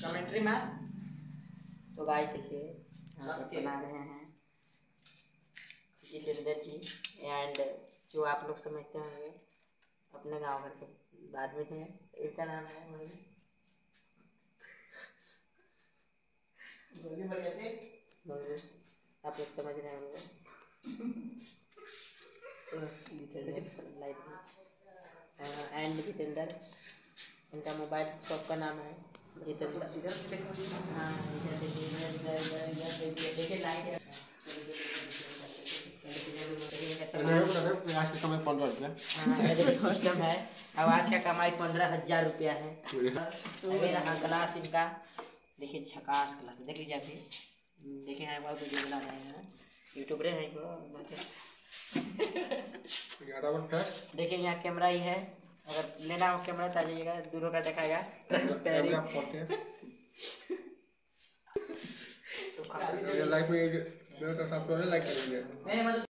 Commentary में तो गाय देखिए यहाँ मस्त बना रहे हैं। जितेंद्र जी एंड जो आप लोग समझते होंगे अपने गाँव घर के बाद में हैं। इनका नाम है वही आप लोग समझ रहे होंगे। एंड जितेंद्र इनका मोबाइल शॉप का नाम है। जितेंद्र इधर से देखो। हाँ इधर देखिए इधर इधर इधर इधर देखिए देखिए लाइट है। के हाँ, ये सिस्टम है। कमाई पंद्रह हज़ार रुपया है। अभी रहा क्लास इनका। देखिए झकास क्लास देख लीजिए अभी। देखे हैं बहुत वीडियो बना रहे हैं। यूट्यूबरे हैं है। देखिए यहाँ कैमरा ही है। अगर लेना हो कैमरा तो आ जाइएगा दोनों का दिखाएगा ट्रांसपेरेंट तो लाइफ में लाइक करेंगे नहीं मतलब